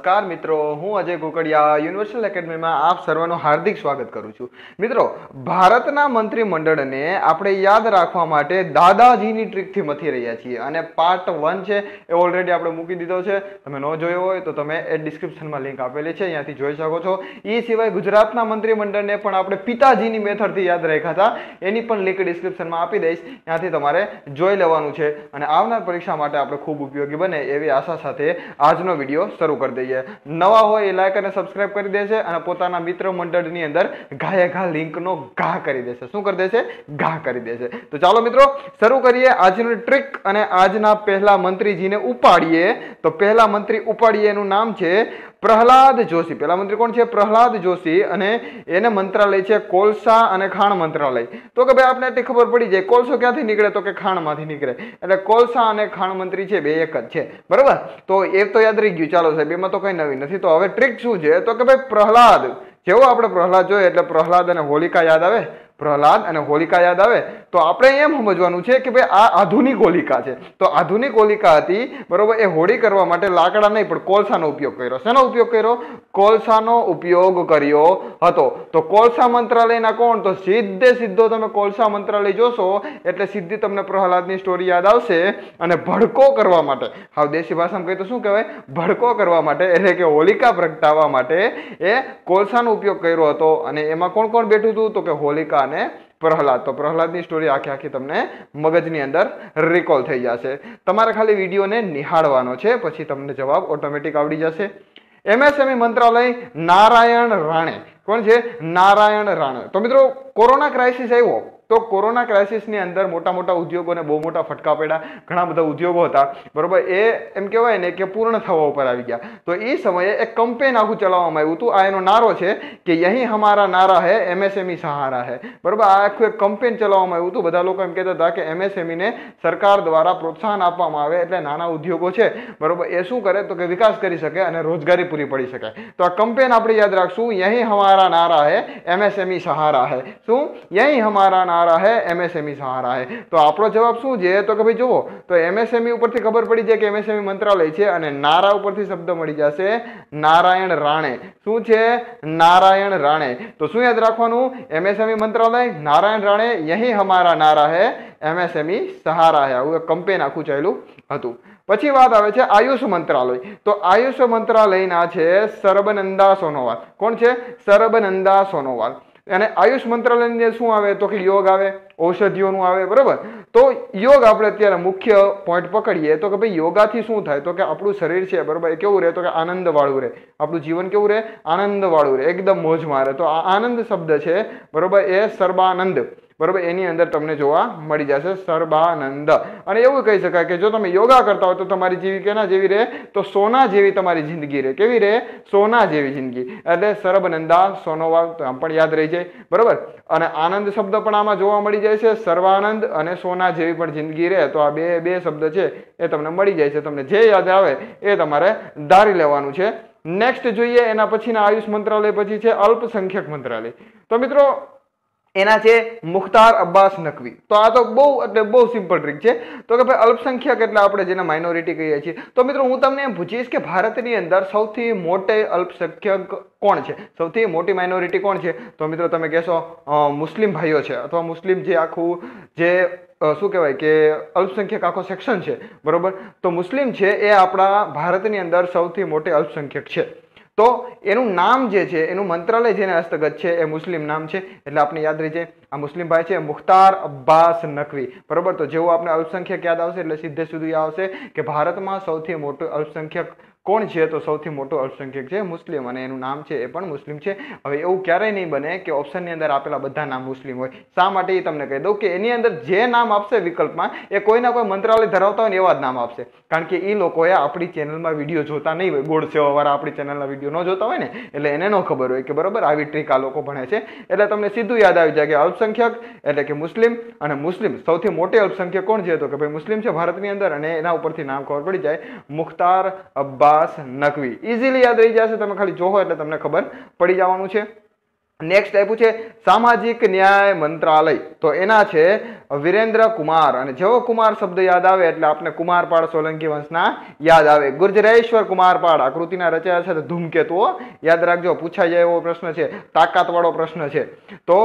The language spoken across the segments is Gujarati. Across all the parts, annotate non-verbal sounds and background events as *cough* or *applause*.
નમસ્કાર, મિત્રો. હું અજય કુકડિયા યુનિવર્સલ એકેડમીમાં આપ સર્વનું હાર્દિક સ્વાગત કરું છું. મિત્રો, ભારતના મંત્રીમંડળને આપણે યાદ રાખવા માટે દાદાજીની ટ્રીકથી મથી રહ્યા છીએ અને પાર્ટ વન છે એ ઓલરેડી આપણે મૂકી દીધો છે. તમે ન જોયો હોય તો તમે એ ડિસ્ક્રિપ્શનમાં લિંક આપેલી છે, અહીંયાથી જોઈ શકો છો. એ સિવાય ગુજરાતના મંત્રીમંડળને પણ આપણે પિતાજીની મેથડથી યાદ રાખ્યા હતા. એની પણ લિંક ડિસ્ક્રિપ્શનમાં આપી દઈશ. ત્યાંથી તમારે જોઈ લેવાનું છે અને આવનાર પરીક્ષા માટે આપણે ખૂબ ઉપયોગી બને એવી આશા સાથે આજનો વીડિયો શરૂ કરી દઈએ. નવા હોય એ લાઈક અને સબસ્ક્રાઇબ કરી દેશે અને પોતાના મિત્ર મંડળની અંદર ઘાએ ઘા લિંકનો ઘા કરી દેશે. શું કરી દેશે? ઘા કરી દેશે. તો ચાલો મિત્રો, શરૂ કરીએ આજનું ટ્રીક અને આજના પહેલા મંત્રીજીને ઉપાડીએ. તો પહેલા મંત્રી ઉપાડીએ એનું નામ છે પ્રહલાદ જોશી. પહેલા મંત્રી કોણ છે? પ્રહલાદ જોશી અને એને મંત્રાલય છે કોલસા અને ખાણ મંત્રાલય. તો કે ભાઈ આપણે એટલી ખબર પડી જાય, કોલસો ક્યાંથી નીકળે? તો કે ખાણમાંથી નીકળે. એટલે કોલસા અને ખાણ મંત્રી છે બે એક જ છે. બરાબર? તો એ તો યાદ રહી ગયું. ચાલો સાહેબ, એમાં તો કઈ નવી નથી. તો હવે ટ્રીક શું છે? તો કે ભાઈ પ્રહલાદ. જેવો આપણે પ્રહલાદ જોઈએ એટલે પ્રહલાદ અને હોલિકા યાદ આવે? પ્રહલાદ અને હોલિકા યાદ આવે, તો આપણે એમ સમજવાનું છે કે ભાઈ આ આધુનિક હોલિકા છે. તો આધુનિક હોલિકા હતી, બરોબર, એ હોળી કરવા માટે લાકડા નહીં, પણ કોલસાનો ઉપયોગ કર્યો. શેનો ઉપયોગ કર્યો? કોલસાનો ઉપયોગ કર્યો હતો. તો કોલસા મંત્રાલયના કોણ? તો સીધે સીધો તમે કોલસા મંત્રાલય જોશો, એટલે સીધી તમને પ્રહલાદની સ્ટોરી યાદ આવશે. અને ભડકો કરવા માટે, હાવ દેશી ભાષામાં કહીએ તો શું કહેવાય? ભડકો કરવા માટે, એટલે કે હોલિકા પ્રગટાવવા માટે એ કોલસાનો ઉપયોગ કર્યો હતો. અને એમાં કોણ કોણ બેઠું હતું? તો કે હોલિકા અને પ્રહલાદ. તો પ્રહલાદની સ્ટોરી આખી આખી તમને મગજની અંદર રિકોલ થઈ જશે. તમારે ખાલી વિડીયોને નિહાળવાનો છે, પછી તમને જવાબ ઓટોમેટિક આવડી જશે. એમએસએમઈ મંત્રાલય, નારાયણ રાણે. કોણ છે? નારાયણ રાણે. તો મિત્રો કોરોના ક્રાઇસિસ આવ્યો, તો કોરોના ક્રાઇસિસની અંદર મોટા મોટા ઉદ્યોગોને બહુ મોટા ફટકા પડ્યા. ઘણા બધા ઉદ્યોગો હતા. બરોબર, એ એમ કહેવાય ને કે પૂર્ણ થવા ઉપર આવી ગયા. તો એ સમયે એક કમ્પેન આખું ચલાવવામાં આવ્યું હતું. આ એનો નારો છે કે અહીં હમારા નારા હે એમએસએમઈ સહારા હે. બરોબર, આ આખું એક કમ્પેન ચલાવવામાં આવ્યું હતું. બધા લોકો એમ કહેતા હતા કે એમએસએમઈને સરકાર દ્વારા પ્રોત્સાહન આપવામાં આવે એટલે નાના ઉદ્યોગો છે. બરોબર, એ શું કરે? તો કે વિકાસ કરી શકે અને રોજગારી પૂરી પડી શકે. તો આ કમ્પેન આપણે યાદ રાખશું. અહીં હમારા નારા હે એમએસએમઈ સહારા હે. શું યહીં હમારા નારા હે એમએસએમઈ સહારા હે. તો આપણો જવાબ શું? છે તો કે ભાઈ જુઓ. તો એમએસએમઈ ઉપરથી ખબર પડી જાય કે એમએસએમઈ મંત્રાલય છે અને નારા ઉપરથી શબ્દ મળી જશે નારાયણ રાણે. શું છે? નારાયણ રાણે. તો શું યાદ રાખવાનું? એમએસએમઈ મંત્રાલય, નારાયણ રાણે, યહીં હમારા નારા હે એમએસએમઈ સહારા હે. આવું કમ્પેન આખું ચાલ્યું હતું. પછી વાત આવે છે આયુષ મંત્રાલય. તો આયુષ મંત્રાલયના છે સરબનંદા સોનોવાલ. કોણ છે? સરબનંદા સોનોવાલ. અને આયુષ મંત્રાલયની શું આવે, તો કે યોગ આવે, ઔષધિઓનું આવે, બરાબર? તો યોગ આપણે અત્યારે મુખ્ય પોઈન્ટ પકડીએ, તો કે ભાઈ યોગાથી શું થાય? તો કે આપણું શરીર છે, બરાબર, એ કેવું રહે? તો કે આનંદવાળું રહે. આપણું જીવન કેવું રહે? આનંદવાળું રહે, એકદમ મોજ મારે. તો આ આનંદ શબ્દ છે, બરાબર, એ સર્બાનંદ બરોબર? એની અંદર તમને જોવા મળી જશે સર્બાનંદ. અને એવું કહી શકાય કે જો તમે યોગા કરતા હો તો તમારી જીવી કેના જેવી રહે? તો સોના જેવી તમારી જિંદગી રહે. કેવી રહે? સોના જેવી જિંદગી. એટલે સરબનંદા સોનોવાલ આમ પણ યાદ રહી જાય. બરોબર? અને આનંદ શબ્દ પણ આમાં જોવા મળી જાય છે. સર્વાનંદ અને સોના જેવી પણ જિંદગી રહે. તો આ બે બે શબ્દ છે એ તમને મળી જાય છે. તમને જે યાદ આવે એ તમારે ધારી લેવાનું છે. નેક્સ્ટ જોઈએ એના પછીના આયુષ મંત્રાલય પછી છે અલ્પસંખ્યક મંત્રાલય. તો મિત્રો એના છે મુખ્તાર અબ્બાસ નકવી. તો આ તો બહુ, એટલે બહુ સિમ્પલ ટ્રીક છે. તો કે ભાઈ અલ્પસંખ્યક એટલે આપણે જેને માઇનોરિટી કહીએ છીએ. તો મિત્રો હું તમને એમ પૂછીશ કે ભારતની અંદર સૌથી મોટે અલ્પસંખ્યક કોણ છે? સૌથી મોટી માઇનોરિટી કોણ છે? તો મિત્રો તમે કહેશો મુસ્લિમ ભાઈઓ છે અથવા મુસ્લિમ જે આખું જે શું કહેવાય કે અલ્પસંખ્યક આખો સેક્શન છે. બરોબર? તો મુસ્લિમ છે એ આપણા ભારતની અંદર સૌથી મોટી અલ્પસંખ્યક છે. તો એનું નામ જે છે, એનું મંત્રાલય જેને હસ્તગત છે, એ મુસ્લિમ નામ છે. એટલે આપણે યાદ રહી જાય આ મુસ્લિમ ભાઈ છે, મુખ્તાર અબ્બાસ નકવી. બરોબર? તો જેવું આપણે અલ્પસંખ્યક યાદ આવશે, એટલે સીધે સુધી આવશે કે ભારતમાં સૌથી મોટું અલ્પસંખ્યક કોણ છે તો સૌથી મોટો અલ્પસંખ્યક છે? મુસ્લિમ. અને એનું નામ છે એ પણ મુસ્લિમ છે. હવે એવું ક્યારેય નહીં બને કે ઓપ્શનની અંદર આપેલા બધા નામ મુસ્લિમ હોય. શા માટે એ તમને કહી દઉં કે એની અંદર જે નામ આપશે વિકલ્પમાં, એ કોઈના કોઈ મંત્રાલય ધરાવતા હોય ને એવા જ નામ આપશે. કારણ કે એ લોકોએ આપણી ચેનલમાં વીડિયો જોતા નહીં હોય. ગોળ સેવાવાળા આપણી ચેનલના વીડિયો ન જોતા હોય ને. એટલે એને ન ખબર હોય કે બરાબર આવી ટ્રીક આ લોકો ભણે છે. એટલે તમને સીધું યાદ આવી જાય કે અલ્પસંખ્યક એટલે કે મુસ્લિમ અને મુસ્લિમ. સૌથી મોટી અલ્પસંખ્યક કોણ છે? તો કે ભાઈ મુસ્લિમ છે ભારતની અંદર અને એના ઉપરથી નામ ખબર પડી જાય. મુખ્તાર અબ્બાસ નકવી. ઇઝીલી યાદ રહી જશે, તમે ખાલી જોહો એટલે તમને ખબર પડી જવાનું છે. નેક્સ્ટ આપ્યું છે સામાજિક ન્યાય મંત્રાલય. તો એના છે વિરેન્દ્ર કુમાર. અને જેવો કુમાર શબ્દ યાદ આવે એટલે આપણે કુમારપાળ સોલંકી વંશના યાદ આવે. ગુર્જરેશ્વર કુમારપાળ આકૃતિના રચાયા છે ધૂમકેતુઓ. યાદ રાખજો, પૂછાઈ જાય એવો પ્રશ્ન છે, તાકાતવાળો પ્રશ્ન છે. તો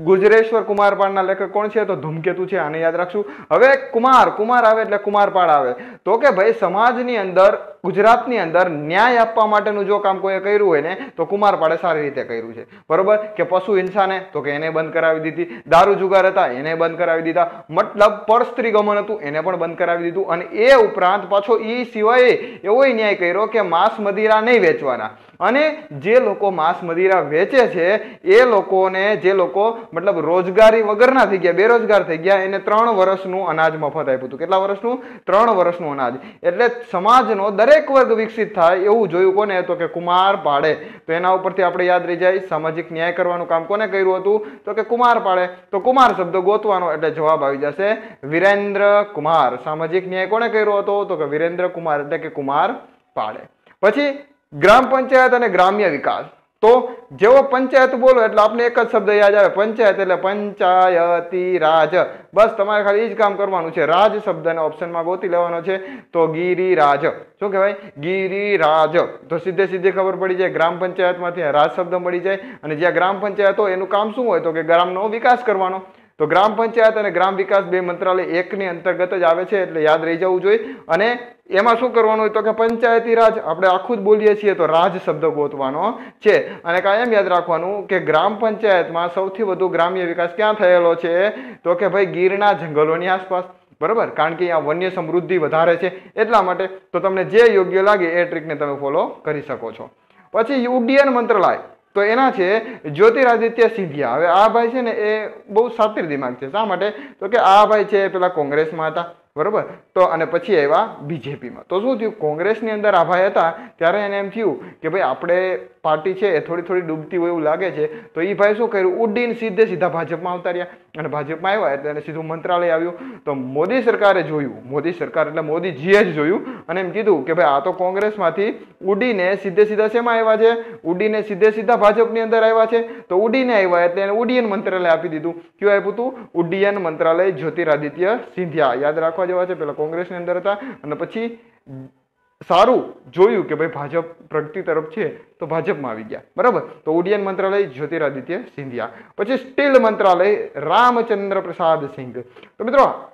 ગુજરેશ્વર કુમારપાળના લેખક કોણ છે? તો ધૂમકેતુ છે, આને યાદ રાખશું. હવે કુમાર કુમાર આવે એટલે કુમારપાળ આવે. તો કે ભાઈ, સમાજની અંદર, ગુજરાતની અંદર ન્યાય આપવા માટેનું જો કામ કોઈએ કર્યું હોય ને, તો કુમારપાળે સારી રીતે કર્યું છે. બરોબર? કે પશુ હિંસાને, તો કે એને બંધ કરાવી દીધી. દારૂ જુગાર હતા, એને બંધ કરાવી દીધા. મતલબ પરસ્ત્રી ગમન હતું, એને પણ બંધ કરાવી દીધું. અને એ ઉપરાંત પાછો એ સિવાય એવો ન્યાય કર્યો કે માંસ મદિરા નહીં વેચવાના. અને જે લોકો માંસ મદિરા વેચે છે, એ લોકોને, જે લોકો મતલબ રોજગારી વગરના થઈ ગયા, બેરોજગાર થઈ ગયા, એને ત્રણ વર્ષનું અનાજ મફત આપ્યું હતું. કેટલા વર્ષનું? ત્રણ વર્ષનું અનાજ. એટલે સમાજનો દરેક વર્ગ વિકસિત થાય એવું જોયું કોને? તો કે કુમાર પાડે. તો એના ઉપરથી આપણે યાદ રહી જાય, સામાજિક ન્યાય કરવાનું કામ કોને કર્યું હતું? તો કે કુમાર પાડે. તો કુમાર શબ્દ ગોતવાનો એટલે જવાબ આવી જશે, વિરેન્દ્ર કુમાર. સામાજિક ન્યાય કોને કર્યો હતો? તો કે વિરેન્દ્ર કુમાર એટલે કે કુમાર પાડે. પછી ગ્રામ પંચાયત અને ગ્રામ્ય વિકાસ. તો જેવો પંચાયત બોલો, એટલે આપણે એક જ શબ્દ યાદ આવે, પંચાયત એટલે પંચાયતી રાજ. બસ તમારે ખાલી એ જ કામ કરવાનું છે. રાજ શબ્દને ઓપ્શનમાં ગોતી લેવાનો છે. તો ગિરિરાજ. શું કહેવાય? ગિરિરાજ. તો સીધે સીધે ખબર પડી જાય, ગ્રામ પંચાયતમાંથી રાજ શબ્દ મળી જાય. અને જ્યાં ગ્રામ પંચાયત હોય, એનું કામ શું હોય? તો કે ગ્રામનો વિકાસ કરવાનો. તો ગ્રામ પંચાયત અને ગ્રામ વિકાસ બે મંત્રાલય એકની અંતર્ગત જ આવે છે એટલે યાદ રહી જવું જોઈએ. અને એમાં શું કરવાનું હોય તો કે પંચાયતી રાજ આપણે આખું જ બોલીએ છીએ તો રાજ શબ્દ ગોતવાનો છે. અને કાયમ યાદ રાખવાનું કે ગ્રામ પંચાયતમાં સૌથી વધુ ગ્રામ્ય વિકાસ ક્યાં થયેલો છે? તો કે ભાઈ ગીરના જંગલોની આસપાસ. બરાબર? કારણ કે અહીંયા વન્ય સમૃદ્ધિ વધારે છે. એટલા માટે તો તમને જે યોગ્ય લાગે એ ટ્રીકને તમે ફોલો કરી શકો છો. પછી ઉડ્ડયન મંત્રાલય. તો એના છે, જ્યોતિરાદિત્ય સિંધિયા. હવે આ ભાઈ છે ને એ બહુ સાતિર દિમાગ છે. શા માટે? તો કે આ ભાઈ છે પેલા કોંગ્રેસમાં હતા. બરોબર? તો અને પછી આવ્યા બીજેપીમાં. તો શું થયું? કોંગ્રેસની અંદર આભાઈ હતા, ત્યારે એને એમ થયું કે ભાઈ આપણે પાર્ટી છે એ થોડી થોડી ડૂબતી હોય એવું લાગે છે, તો એ ભાઈ શું કર્યું? ઉડ્ડીને સીધે સીધા ભાજપમાં આવતા રહ્યા અને ભાજપમાં આવ્યા એટલે એને સીધું મંત્રાલય આવ્યું. તો મોદી સરકારે જોયું, મોદી સરકાર એટલે મોદીજીએ જ જોયું, અને એમ કીધું કે ભાઈ આ તો કોંગ્રેસમાંથી ઉડીને સીધે સીધા શેમાં આવ્યા છે? ઉડીને સીધે સીધા ભાજપની અંદર આવ્યા છે? તો ઉડીને આવ્યા એટલે એને ઉડ્ડયન મંત્રાલય આપી દીધું. કયું આપ્યું હતું ઉડ્ડયન મંત્રાલય જ્યોતિરાદિત્ય સિંધિયા. યાદ રાખવા જેવા છે, પેલા કોંગ્રેસની અંદર હતા અને પછી સારું જોયું કે ભાઈ ભાજપ પ્રગતિ તરફ છે, તો ભાજપમાં આવી ગયા. બરાબર? તો ઉડ્ડયન મંત્રાલય, જ્યોતિરાદિત્ય સિંધિયા. પછી સ્ટીલ મંત્રાલય રામચંદ્ર પ્રસાદ સિંઘ. તો મિત્રો,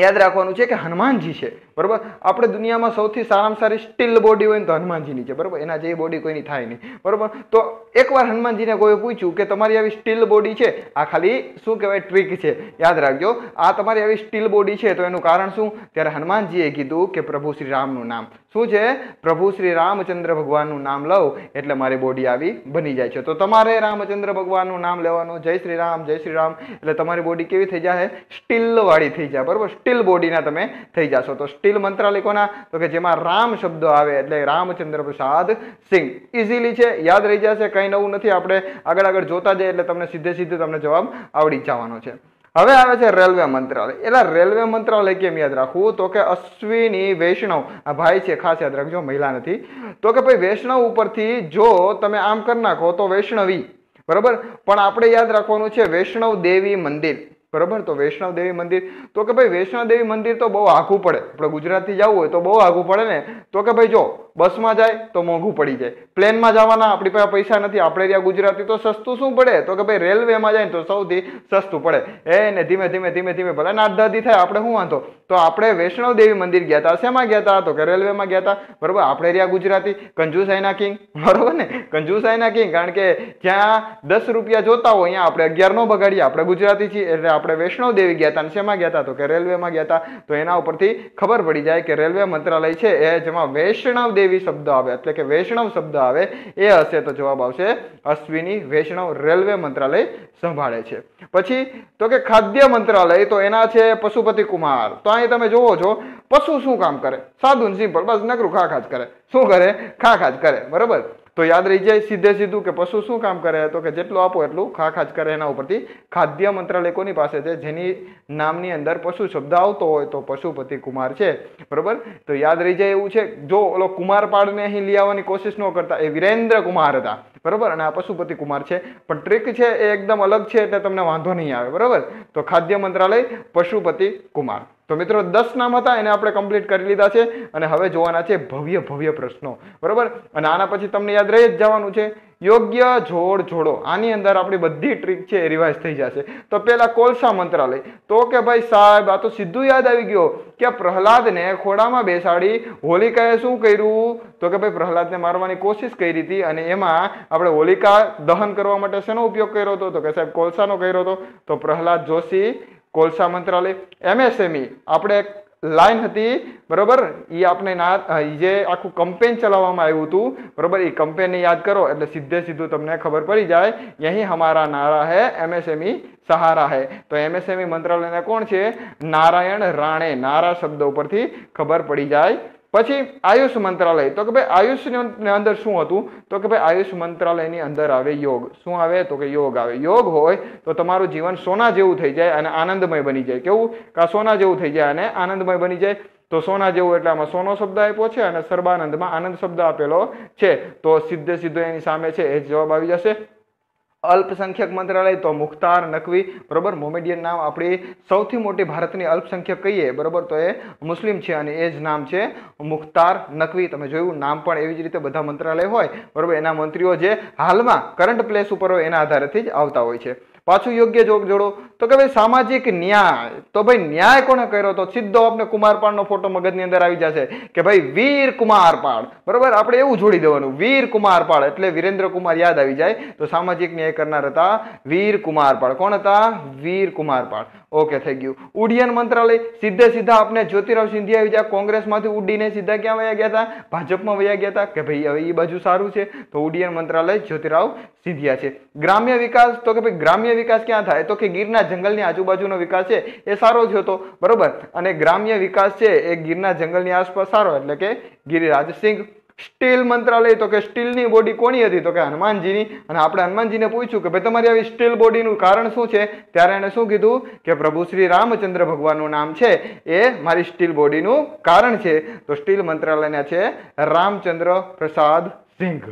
યાદ રાખવાનું છે કે હનુમાનજી છે. બરોબર? આપણે દુનિયામાં સૌથી સારામાં સારી સ્ટીલ બોડી હોય ને તો હનુમાનજીની છે, બરાબર? એના જેવી બોડી કોઈની થાય નહીં, બરાબર? તો એકવાર હનુમાનજીને કોઈ પૂછ્યું કે તમારી આવી સ્ટીલ બોડી છે, આ ખાલી શું કહેવાય ટ્રીક છે? યાદ રાખજો, આ તમારી આવી સ્ટીલ બોડી છે, તો એનું કારણ શું? ત્યારે હનુમાનજીએ કીધું કે પ્રભુ શ્રી રામનું નામ. શું છે? પ્રભુ શ્રી રામચંદ્ર ભગવાનનું નામ લઉં એટલે મારી બોડી આવી બની જાય છે. તો તમારે રામચંદ્ર ભગવાનનું નામ લેવાનું? જય શ્રી રામ, જય શ્રી રામ. એટલે તમારી બોડી કેવી થઈ જાય સ્ટીલ વાળી થઈ જાય બરાબર? સ્ટીલ બોડીના તમે થઈ જશો. તો સ્ટીલ મંત્રાલય કોના તો કે જેમાં રામ શબ્દો આવે એટલે રામચંદ્ર પ્રસાદ સિંહ ઇઝીલી છે, યાદ રહી જશે, કંઈ નવું નથી. આપણે આગળ આગળ જોતા જઈએ એટલે તમને સીધે સીધે તમને જવાબ આવડી જવાનો છે. હવે આવે છે રેલવે મંત્રાલય. એટલે રેલવે મંત્રાલય કેમ યાદ રાખવું? તો કે અશ્વિની વૈષ્ણવ. આ ભાઈ છે, ખાસ યાદ રાખજો, મહિલા નથી. તો કે ભાઈ વૈષ્ણવ ઉપરથી જો તમે આમ કરી નાખો તો વૈષ્ણવી. બરોબર? પણ આપણે યાદ રાખવાનું છે વૈષ્ણવ દેવી મંદિર. બરોબર? તો વૈષ્ણવદેવી મંદિર, તો કે ભાઈ વૈષ્ણવદેવી મંદિર તો બહુ આઘું પડે. આપણે ગુજરાતથી જવું હોય તો બહુ આઘું પડે ને. તો કે ભાઈ જો, બસમાં જાય તો મોંઘું પડી જાય. પ્લેનમાં જવાના, આપણી પાસે પૈસા નથી. આપણે ત્યાં ગુજરાતી તો સસ્તું શું પડે? તો કે ભાઈ રેલવેમાં જાય ને તો સૌથી સસ્તું પડે. એ ને ધીમે ધીમે ધીમે ધીમે ભલે નાથ દાદી થાય, આપણે શું વાંધો? તો આપણે વૈષ્ણવ દેવી મંદિર ગયા હતા શેમાં ગયા હતા તો કે રેલવેમાં ગયા હતા બરોબર? આપણે રહ્યા ગુજરાતી. કંજુસાઈના કિંગ. *laughs* બરોબર ને? કંજુસાઈના કિંગ. કારણ કે જ્યાં દસ રૂપિયા જોતા હોય અહીંયા આપણે અગિયારનો બગાડીએ. આપણે ગુજરાતી છીએ, એટલે આપણે વૈષ્ણવ દેવી ગયા હતા અને શેમાં ગયા હતા તો કે રેલવેમાં ગયા હતા તો એના ઉપરથી ખબર પડી જાય કે રેલવે મંત્રાલય છે એ જેમાં વૈષ્ણવ દેવી શબ્દ આવે. એટલે કે વૈષ્ણવ શબ્દ આવે, એ હશે તો જવાબ આવશે અશ્વિની વૈષ્ણવ રેલવે મંત્રાલય સંભાળે છે. પછી તો કે ખાદ્ય મંત્રાલય, તો એના છે પશુપતિ કુમાર. તો અહીં તમે જોવો છો, પશુ શું કામ કરે? સાદું સિમ્પલ બસ નકરું ખા જ કરે. શું કરે? ખા જ કરે. બરોબર? તો યાદ રહી જાય સીધે સીધું કે પશુ શું કામ કરે? તો કે જેટલું આપો એટલું ખા ખા કરે એના ઉપરથી. ખાદ્ય મંત્રાલય કોની પાસે છે, જેની નામની અંદર પશુ શબ્દ આવતો હોય તો પશુપતિ કુમાર છે. બરોબર? તો યાદ રહી જાય એવું છે. જો ઓલો કુમારપાળને અહીં લઈ આવવાની કોશિશ ન કરતા, એ વિરેન્દ્ર કુમાર હતા. બરોબર? અને આ પશુપતિ કુમાર છે. પણ ટ્રીક છે એ એકદમ અલગ છે એટલે તમને વાંધો નહીં આવે. બરોબર? તો ખાદ્ય મંત્રાલય પશુપતિ કુમાર. તો મિત્રો, દસ નામ હતા, એને આપણે કમ્પ્લીટ કરી લીધા છે અને હવે જોવાના છે ભવ્ય ભવ્ય પ્રશ્નો. બરોબર? અને આના પછી તમને યાદ રહી જ જવાનું છે, યોગ્ય જોડ જોડો. આની અંદર આપણી બધી ટ્રીક છે એ રિવાઇઝ થઈ જશે. તો પેલા કોલસા મંત્રાલય. તો કે ભાઈ સાહેબ, આ તો સીધું યાદ આવી ગયો કે પ્રહલાદને ખોડામાં બેસાડી હોલિકાએ શું કર્યું? તો કે ભાઈ, પ્રહલાદને મારવાની કોશિશ કરી હતી અને એમાં આપણે હોલિકા દહન કરવા માટે શેનો ઉપયોગ કર્યો હતો? તો કે સાહેબ, કોલસાનો કર્યો હતો. તો પ્રહલાદ જોશી કોલસા મંત્રાલય, એમએસએમઈ. આપણે લાઈન હતી, બરોબર? એ આપણે ના જે આખું કમ્પેન ચલાવવામાં આવ્યું હતું, બરોબર? એ કમ્પેનને યાદ કરો, એટલે સીધે સીધું તમને ખબર પડી જાય યહી હમારા નારા હે, એમએસએમઈ સહારા હે. તો એમએસએમઈ મંત્રાલયના કોણ છે? નારાયણ રાણે. નારા શબ્દ ઉપરથી ખબર પડી જાય. પછી આયુષ મંત્રાલય. તો કે ભાઈ આયુષની અંદર શું હતું? તો કે ભાઈ આયુષ મંત્રાલયની અંદર આવે યોગ. શું આવે? તો કે યોગ આવે. યોગ હોય તો તમારું જીવન સોના જેવું થઈ જાય અને આનંદમય બની જાય. કેવું? કે સોના જેવું થઈ જાય અને આનંદમય બની જાય. તો સોના જેવું એટલે આમાં સોનો શબ્દ આપ્યો છે અને સર્બાનંદમાં આનંદ શબ્દ આપેલો છે. તો સીધે સીધો એની સામે છે. એ જવાબ આવી જશે. અલ્પસંખ્યક મંત્રાલય તો મુખ્તાર નકવી, બરોબર? મોમેડિયન નામ આપણી સૌથી મોટી ભારતની અલ્પસંખ્યક કહીએ, બરોબર? તો એ મુસ્લિમ છે અને એ જ નામ છે મુખ્તાર નકવી. તમે જોયું, નામ પણ એવી જ રીતે બધા મંત્રાલય હોય, બરોબર? એના મંત્રીઓ જે હાલમાં કરંટ પ્લેસ ઉપર હોય, એના આધારેથી જ આવતા હોય છે. પાછું યોગ્ય જોગ જોડો. તો કે ભાઈ સામાજિક ન્યાય. તો ભાઈ ન્યાય કોને કર્યો? તો સીધો આપણે કુમારપાળનો ફોટો મગજની અંદર આવી જશે કે ભાઈ વીર કુમારપાળ. બરોબર? આપણે એવું જોડી દેવાનું. વીર કુમારપાળ. એટલે વિરેન્દ્ર કુમાર યાદ આવી જાય. તો સામાજિક ન્યાય કરનાર હતા વીર કુમારપાળ. કોણ હતા? વીર કુમારપાળ. ઓકે થઈ ગયું. ઉડ્ડયન મંત્રાલય. સીધે સીધા આપણે જ્યોતિરાવ સિંધિયા આવી જાય કોંગ્રેસમાંથી ઉડીને સીધા ક્યાં વયા ગયા હતા? ભાજપમાં વયા ગયા હતા. કે ભાઈ હવે એ બાજુ સારું છે. તો ઉડ્ડયન મંત્રાલય જ્યોતિરાવ સિંધિયા છે. ગ્રામ્ય વિકાસ, તો કે ભાઈ ગ્રામ્ય વિકાસ ક્યાં થાય? તો કે ગીરના જંગલની આજુબાજુનો વિકાસ છે, એ સારો થયો હતો, બરોબર? અને ગ્રામ્ય વિકાસ છે, એ ગીરના જંગલની આસપાસ સારો, એટલે કે ગિરિરાજ સિંઘ. સ્ટીલ મંત્રાલય, તો કે સ્ટીલની બોડી કોની હતી? તો કે હનુમાનજીની. અને આપણે હનુમાનજીને પૂછ્યું કે ભાઈ, તમારી આવી સ્ટીલ બોડીનું કારણ શું છે? ત્યારે એણે શું કીધું? કે પ્રભુ શ્રી રામચંદ્ર ભગવાનનું નામ છે, એ મારી સ્ટીલ બોડીનું કારણ છે. તો સ્ટીલ મંત્રાલયના છે રામચંદ્ર પ્રસાદ સિંઘ.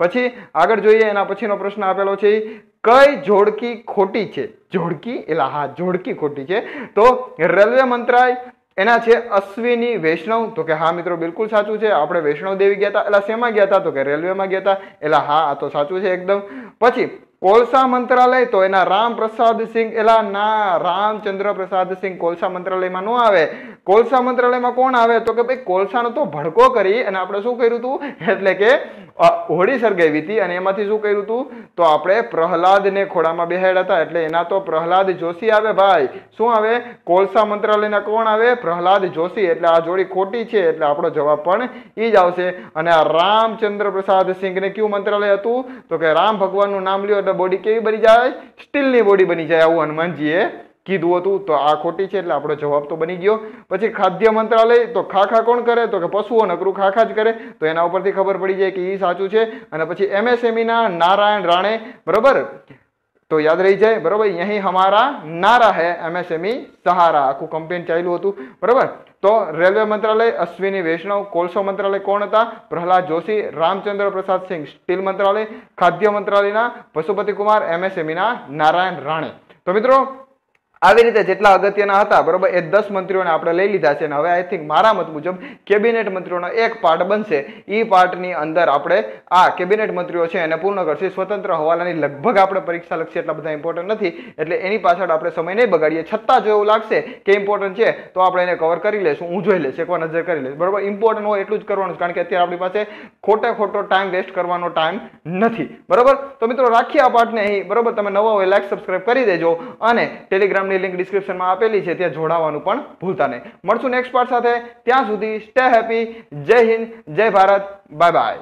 પછી આગળ જોઈએ, એના પછીનો પ્રશ્ન આપેલો છે, કઈ જોડકી ખોટી છે? જોડકી? એટલે હા, જોડકી ખોટી છે. તો રેલવે મંત્રાલય એના છે અશ્વિની વૈષ્ણવ. તો કે, હા, મિત્રો, બિલકુલ સાચું છે. આપણે વૈષ્ણવ દેવી ગયા હતા એટલે શેમાં ગયા હતા તો કે, રેલવેમાં ગયા હતા એટલે હા, આ તો સાચું છે એકદમ. પછી, કોલસા મંત્રાલય, તો એના રામ પ્રસાદ સિંહ એલા, ના રામચંદ્ર પ્રસાદ સિંહ કોલસા મંત્રાલયમાં ન આવે. કોલસા મંત્રાલયમાં કોણ આવે? તો કે, ભાઈ, કોલસાનો તો ભડકો કરી અને આપણે શું કર્યું હતું એટલે કે હોળી સળગાવી હતી અને એમાંથી શું કર્યું હતું તો આપણે પ્રહલાદને ખોડામાં બેહાડ્યા હતા. એટલે એના તો પ્રહલાદ જોશી આવે ભાઈ. શું આવે? કોલસા મંત્રાલયના કોણ આવે? પ્રહલાદ જોશી. એટલે આ જોડી ખોટી છે. એટલે આપણો જવાબ પણ એ જ આવશે. અને આ રામચંદ્ર પ્રસાદ સિંહને કયું મંત્રાલય હતું? તો કે રામ ભગવાનનું નામ લ્યો એટલે બોડી કેવી બની જાય? સ્ટીલની બોડી બની જાય આવું હનુમાનજીએ કીધું હતું, તો આ ખોટી છે એટલે આપણો જવાબ તો બની ગયો. પછી ખાદ્ય મંત્રાલય, તો ખાખા કોણ કરે? તો કે પશુઓ, નકરું ખાખા જ કરે. તો એના ઉપરથી ખબર પડી જાય કે એ સાચું છે. અને પછી એમએસએમઈના નારાયણ રાણે, બરોબર? તો યાદ રહી જાય, બરોબર? અહીં હમારા નારા હે એમએસએમઈ સહારા. આખું કમ્પ્લેન ચાલ્યું હતું, બરોબર? તો રેલવે મંત્રાલય, અશ્વિની વૈષ્ણવ, કોલસો મંત્રાલય કોણ હતા? પ્રહલાદ જોશી, રામચંદ્ર પ્રસાદ સિંહ સ્ટીલ મંત્રાલય, ખાદ્ય મંત્રાલયના પશુપતિ કુમાર એમએસએમઈના નારાયણ રાણે. તો મિત્રો આવી રીતે જેટલા અગત્યના હતા, બરોબર, એ દસ મંત્રીઓને આપણે લઈ લીધા છે અને હવે આઈ થિંક મારા મત મુજબ કેબિનેટ મંત્રીઓનો એક પાર્ટ બનશે. એ પાર્ટની અંદર આપણે આ કેબિનેટ મંત્રીઓ છે એને પૂર્ણ કરશે. સ્વતંત્ર હવાલાની લગભગ આપણે પરીક્ષા લક્ષી એટલા બધા ઇમ્પોર્ટન્ટ નથી. એટલે એની પાછળ આપણે સમય નહીં બગાડીએ. છતાં જો એવું લાગશે કે ઇમ્પોર્ટન્ટ છે, તો આપણે એને કવર કરી લઈશું. હું જોઈ લઈશ, એકવાર નજર કરી લઈશ. બરોબર? ઇમ્પોર્ટન્ટ હોય એટલું જ કરવાનું કારણ કે અત્યારે આપણી પાસે ખોટે ખોટો ટાઈમ વેસ્ટ કરવાનો ટાઈમ નથી. બરોબર? તો મિત્રો, રાખીએ આ પાર્ટને અહીં. બરોબર? તમે નવા હોય લાઈક સબસ્ક્રાઇબ કરી દેજો. અને ટેલિગ્રામ તમને લિંક ડિસ્ક્રિપ્શનમાં આપેલી છે, ત્યાં જોડાવાનું પણ ભૂલતા નહીં. મળશું નેક્સ્ટ પાર્ટ સાથે. ત્યાં સુધી સ્ટે હેપી જય હિન્દ, જય ભારત. Bye bye